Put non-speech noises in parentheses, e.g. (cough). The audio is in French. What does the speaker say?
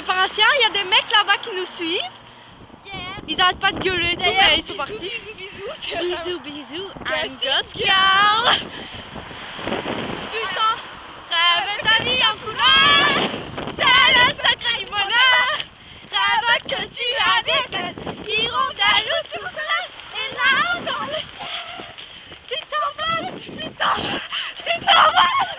par un chien. Il y a des mecs là-bas qui nous suivent. Ils arrêtent pas de gueuler, tout, mais ils sont partis. Bisous, bisous. Bisous, (laughs) bisous. I'm Ghost Girl. Putain, rêve ta vie en couleur. C'est le secret du bonheur. Rêve que tu as des ailes, hirondelles ou tourterelles. Et là-haut dans le ciel, tu t'envoles, tu t'envoles, tu t'envoles.